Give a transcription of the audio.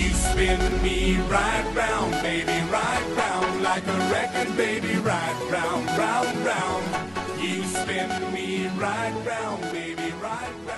You spin me right round, baby, right round, like a record, baby, right round, round, round. You spin me right round, baby, right round.